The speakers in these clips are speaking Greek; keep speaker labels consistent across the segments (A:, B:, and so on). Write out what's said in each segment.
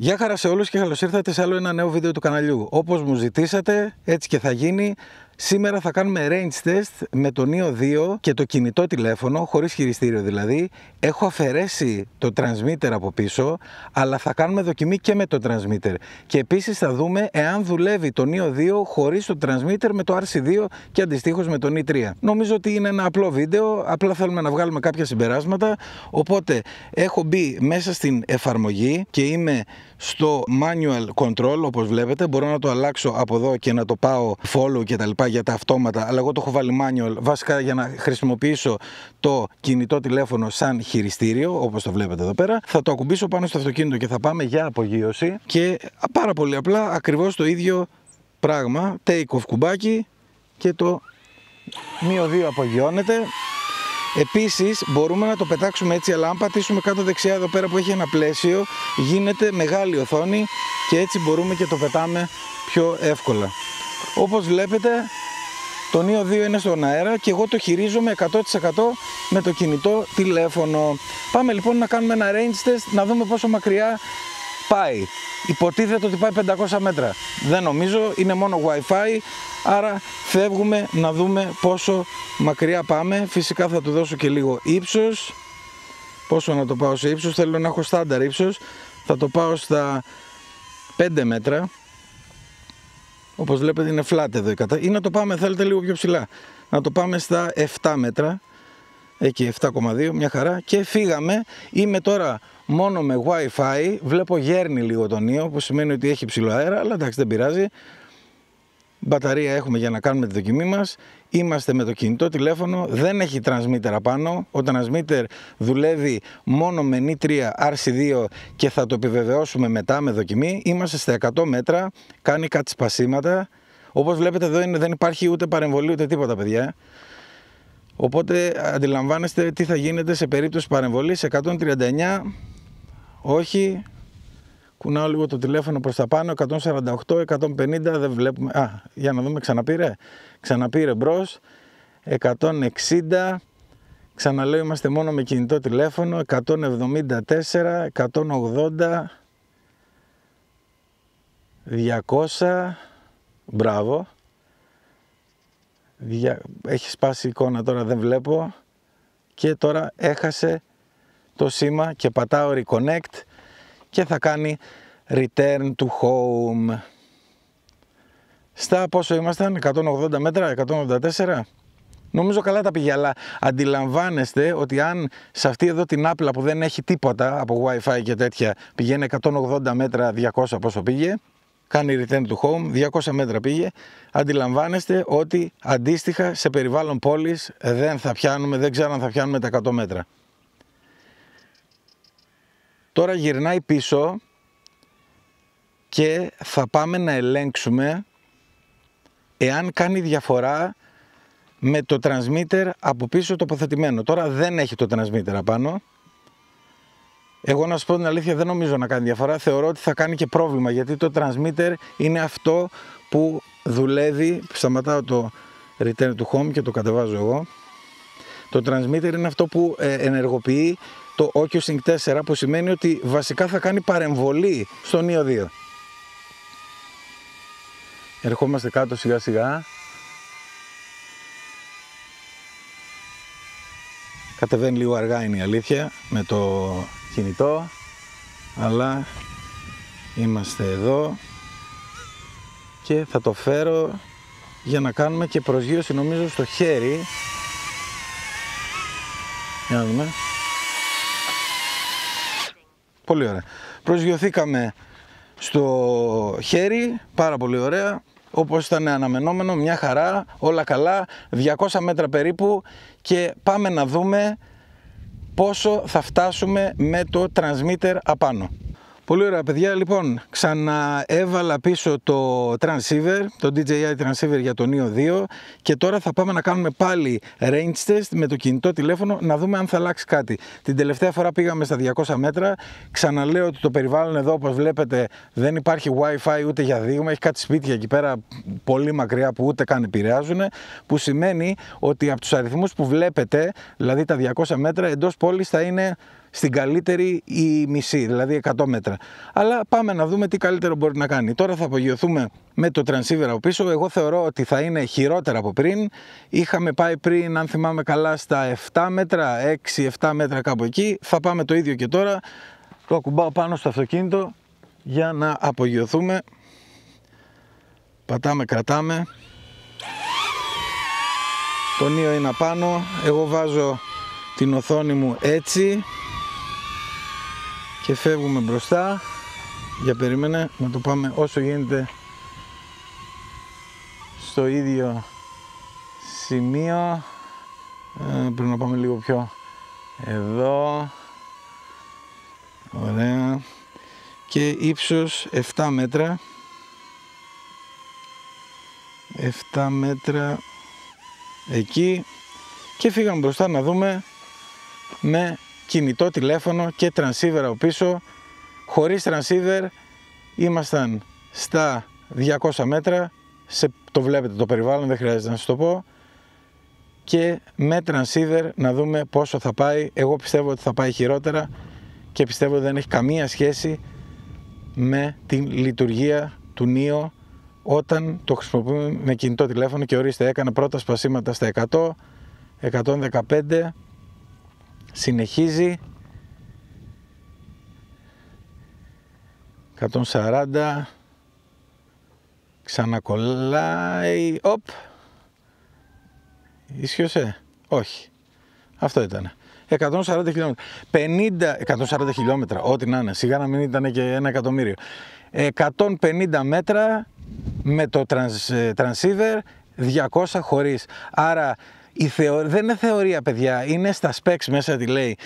A: Γεια χαρά σε όλους και καλώς ήρθατε σε άλλο ένα νέο βίντεο του καναλιού. Όπως μου ζητήσατε, έτσι και θα γίνει. Σήμερα θα κάνουμε range test με το Neo 2 και το κινητό τηλέφωνο, χωρίς χειριστήριο δηλαδή. Έχω αφαιρέσει το transmitter από πίσω, αλλά θα κάνουμε δοκιμή και με το transmitter. Και επίσης θα δούμε εάν δουλεύει το Neo 2 χωρίς το transmitter με το RC2 και αντιστοίχως με το Neo 3. Νομίζω ότι είναι ένα απλό βίντεο, απλά θέλουμε να βγάλουμε κάποια συμπεράσματα. Οπότε έχω μπει μέσα στην εφαρμογή και είμαι στο manual control όπως βλέπετε. Μπορώ να το αλλάξω από εδώ και να το πάω follow και τα λοιπά για τα αυτόματα αλλά εγώ το έχω βάλει manual βασικά για να χρησιμοποιήσω το κινητό τηλέφωνο σαν χειριστήριο όπως το βλέπετε εδώ πέρα. Θα το ακουμπήσω πάνω στο αυτοκίνητο και θα πάμε για απογείωση. Και πάρα πολύ απλά ακριβώς το ίδιο πράγμα. Take off κουμπάκι και το μείο 2 απογειώνεται Επίσης μπορούμε να το πετάξουμε έτσι αλλά αν πατήσουμε κάτω δεξιά εδώ πέρα που έχει ένα πλαίσιο γίνεται μεγάλη οθόνη και έτσι μπορούμε και το πετάμε πιο εύκολα. Όπως βλέπετε το Neo 2 είναι στον αέρα και εγώ το χειρίζομαι 100% με το κινητό τηλέφωνο. Πάμε λοιπόν να κάνουμε ένα range test να δούμε πόσο μακριά πάει. Υποτίθεται ότι πάει 500 μέτρα. Δεν νομίζω, είναι μόνο Wi-Fi, άρα φεύγουμε να δούμε πόσο μακριά πάμε. Φυσικά θα του δώσω και λίγο ύψος. Πόσο να το πάω σε ύψος, θέλω να έχω στάνταρ ύψος. Θα το πάω στα 5 μέτρα. Όπως βλέπετε είναι flat εδώ η κατά. Ή να το πάμε, θέλετε λίγο πιο ψηλά. Να το πάμε στα 7 μέτρα. Εκεί 7,2, μια χαρά. Και φύγαμε. Είμαι τώρα μόνο με Wi-Fi. Βλέπω γέρνει λίγο τον ίο, που σημαίνει ότι έχει ψηλό αέρα, αλλά εντάξει δεν πειράζει. Μπαταρία έχουμε για να κάνουμε τη δοκιμή μας. Είμαστε με το κινητό τηλέφωνο, δεν έχει transmitter απάνω. Ο transmitter δουλεύει μόνο με Ni3 RC2 και θα το επιβεβαιώσουμε μετά με δοκιμή. Είμαστε στα 100 μέτρα, κάνει κάτι σπασίματα. Όπως βλέπετε εδώ δεν υπάρχει ούτε παρεμβολή ούτε τίποτα παιδιά. Οπότε αντιλαμβάνεστε τι θα γίνεται σε περίπτωση παρεμβολής 139 όχι. Κουνάω λίγο το τηλέφωνο προς τα πάνω. 148, 150, δεν βλέπουμε. Α, για να δούμε, ξαναπήρε. Ξαναπήρε μπρος. 160. Ξαναλέω, είμαστε μόνο με κινητό τηλέφωνο. 174, 180, 200. Μπράβο. Έχει σπάσει εικόνα τώρα, δεν βλέπω. Και τώρα έχασε το σήμα και πατάω reconnect και θα κάνει return to home. Στα πόσο ήμασταν, 180 μέτρα, 184. Νομίζω καλά τα πήγε, αλλά αντιλαμβάνεστε ότι αν σε αυτή εδώ την άπλα που δεν έχει τίποτα από wifi και τέτοια πηγαίνει 180 μέτρα, 200 πόσο πήγε, κάνει return to home, 200 μέτρα πήγε, αντιλαμβάνεστε ότι αντίστοιχα σε περιβάλλον πόλης δεν θα πιάνουμε, δεν ξέρω αν θα πιάνουμε τα 100 μέτρα. Τώρα γυρνάει πίσω και θα πάμε να ελέγξουμε εάν κάνει διαφορά με το transmitter από πίσω τοποθετημένο. Τώρα δεν έχει το transmitter απάνω. Εγώ να σου πω την αλήθεια δεν νομίζω να κάνει διαφορά. Θεωρώ ότι θα κάνει και πρόβλημα γιατί το transmitter είναι αυτό που δουλεύει. Σταματάω το return to home και το κατεβάζω εγώ. Το transmitter είναι αυτό που ε, ενεργοποιεί το OcuSync 4 που σημαίνει ότι βασικά θα κάνει παρεμβολή στο Neo 2. Ερχόμαστε κάτω σιγά σιγά. Κατεβαίνει λίγο αργά είναι η αλήθεια με το κινητό. Αλλά είμαστε εδώ και θα το φέρω για να κάνουμε και προσγείωση νομίζω στο χέρι. Για να δούμε. Πολύ ωραία. Προσγειωθήκαμε στο χέρι, πάρα πολύ ωραία. Όπως ήταν αναμενόμενο, μια χαρά, όλα καλά, 200 μέτρα περίπου και πάμε να δούμε πόσο θα φτάσουμε με το transmitter απάνω. Πολύ ωραία παιδιά, λοιπόν ξαναέβαλα πίσω το transceiver, το DJI transceiver για το Neo 2 και τώρα θα πάμε να κάνουμε πάλι range test με το κινητό τηλέφωνο να δούμε αν θα αλλάξει κάτι. Την τελευταία φορά πήγαμε στα 200 μέτρα, ξαναλέω ότι το περιβάλλον εδώ όπως βλέπετε δεν υπάρχει wifi ούτε για δείγμα, έχει κάτι σπίτια εκεί πέρα πολύ μακριά που ούτε καν επηρεάζουν, που σημαίνει ότι από τους αριθμούς που βλέπετε, δηλαδή τα 200 μέτρα εντός πόλης θα είναι στην καλύτερη η μισή, δηλαδή 100 μέτρα. Αλλά πάμε να δούμε τι καλύτερο μπορεί να κάνει. Τώρα θα απογειωθούμε με το transceiver από πίσω. Εγώ θεωρώ ότι θα είναι χειρότερα από πριν. Είχαμε πάει πριν, αν θυμάμαι καλά, στα 7 μέτρα, 6-7 μέτρα κάπου εκεί. Θα πάμε το ίδιο και τώρα. Το ακουμπάω πάνω στο αυτοκίνητο για να απογειωθούμε. Πατάμε, κρατάμε. Το νίο είναι απάνω. Εγώ βάζω την οθόνη μου έτσι και φεύγουμε μπροστά. Για περίμενε να το πάμε όσο γίνεται στο ίδιο σημείο. Ε, πρέπει να πάμε λίγο πιο εδώ. Ωραία. Και ύψος 7 μέτρα. 7 μέτρα εκεί και φύγαμε μπροστά να δούμε με κινητό τηλέφωνο και transceiver από πίσω. Χωρίς transceiver ήμασταν στα 200 μέτρα. Σε, το βλέπετε το περιβάλλον δεν χρειάζεται να σας το πω. Και με transceiver να δούμε πόσο θα πάει. Εγώ πιστεύω ότι θα πάει χειρότερα και πιστεύω ότι δεν έχει καμία σχέση με την λειτουργία του NIO όταν το χρησιμοποιούμε με κινητό τηλέφωνο. Και ορίστε έκανε πρώτα σπασίματα στα 100, 115, συνεχίζει. 140 ξανακολλάει. Οπ. Ίσχυωσε όχι. Αυτό ήταν. 140 χιλιόμετρα. 50, 140 χιλιόμετρα ό,τι να είναι. Σιγά να μην ήταν και ένα εκατομμύριο. 150 μέτρα με το trans, ε, transceiver 200 χωρίς. Άρα η δεν είναι θεωρία παιδιά, είναι στα specs μέσα τι λέει.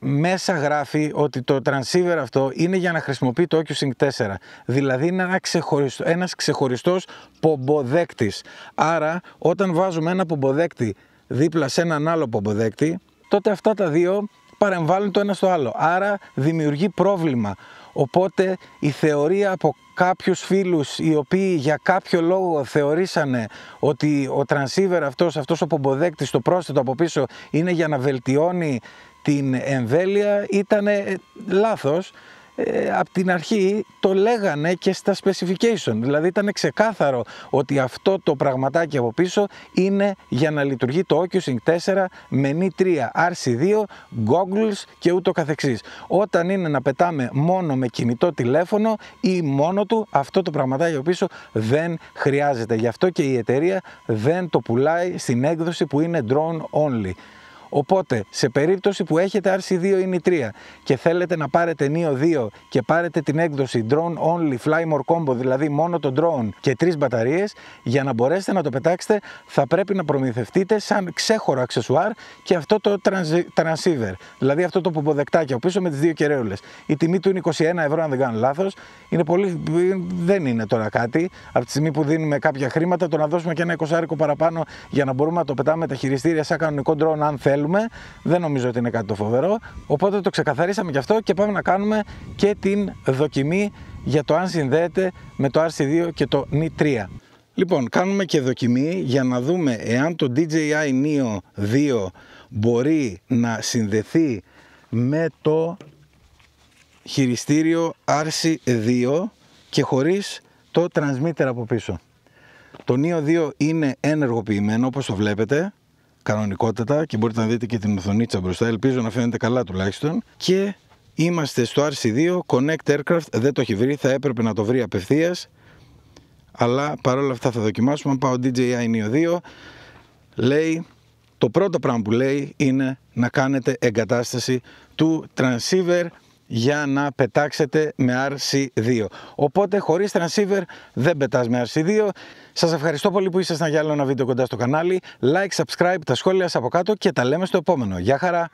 A: Μέσα γράφει ότι το transceiver αυτό είναι για να χρησιμοποιεί το OcuSync 4. Δηλαδή είναι ένα ξεχωριστό, ένας ξεχωριστός πομποδέκτης. Άρα όταν βάζουμε ένα πομποδέκτη δίπλα σε έναν άλλο πομποδέκτη, τότε αυτά τα δύο παρεμβάλλουν το ένα στο άλλο. Άρα δημιουργεί πρόβλημα. Οπότε η θεωρία από κάποιους φίλους οι οποίοι για κάποιο λόγο θεωρήσανε ότι ο transceiver αυτός, αυτός ο πομποδέκτης, το πρόσθετο από πίσω είναι για να βελτιώνει την εμβέλεια ήταν λάθος ε, από την αρχή το λέγανε και στα specification. Δηλαδή ήταν ξεκάθαρο ότι αυτό το πραγματάκι από πίσω είναι για να λειτουργεί το OcuSync 4 με NI 3, RC2, goggles και ούτω καθεξής. Όταν είναι να πετάμε μόνο με κινητό τηλέφωνο ή μόνο του, αυτό το πραγματάκι από πίσω δεν χρειάζεται. Γι' αυτό και η εταιρεία δεν το πουλάει στην έκδοση που είναι drone only. Οπότε, σε περίπτωση που έχετε RC2 ή 3 και θέλετε να πάρετε NIO 2 και πάρετε την έκδοση Drone Only Fly More Combo, δηλαδή μόνο το drone και τρεις μπαταρίες, για να μπορέσετε να το πετάξετε, θα πρέπει να προμηθευτείτε σαν ξέχωρο αξεσουάρ και αυτό το transceiver, δηλαδή αυτό το πομποδεκτάκι από πίσω με τις δύο κεραίουλες. Η τιμή του είναι 21 ευρώ, αν δεν κάνω λάθος. Είναι πολύ, δεν είναι τώρα κάτι. Από τη στιγμή που δίνουμε κάποια χρήματα, το να δώσουμε και ένα 20 παραπάνω για να μπορούμε να το πετάμε τα χειριστήρια σαν κανονικό drone, αν θέλουμε θέλουμε. Δεν νομίζω ότι είναι κάτι το φοβερό. Οπότε το ξεκαθαρίσαμε και αυτό και πάμε να κάνουμε και την δοκιμή για το αν συνδέεται με το RC2 και το NI 3. Λοιπόν, κάνουμε και δοκιμή για να δούμε εάν το DJI Neo 2 μπορεί να συνδεθεί με το χειριστήριο RC2 και χωρίς το transmitter από πίσω. Το Neo 2 είναι ενεργοποιημένο όπως το βλέπετε κανονικότατα και μπορείτε να δείτε και την οθονίτσα μπροστά. Ελπίζω να φαίνεται καλά τουλάχιστον. Και είμαστε στο RC2, Connect Aircraft, δεν το έχει βρει, θα έπρεπε να το βρει απευθείας. Αλλά παρόλα αυτά θα δοκιμάσουμε. Αν πάω DJI Neo 2, λέει, το πρώτο πράγμα που λέει είναι να κάνετε εγκατάσταση του transceiver για να πετάξετε με RC2. Οπότε χωρίς transceiver δεν πετάς με RC2. Σας ευχαριστώ πολύ που ήσασταν για άλλο ένα βίντεο κοντά στο κανάλι. Like, subscribe, τα σχόλια σας από κάτω και τα λέμε στο επόμενο. Γεια χαρά!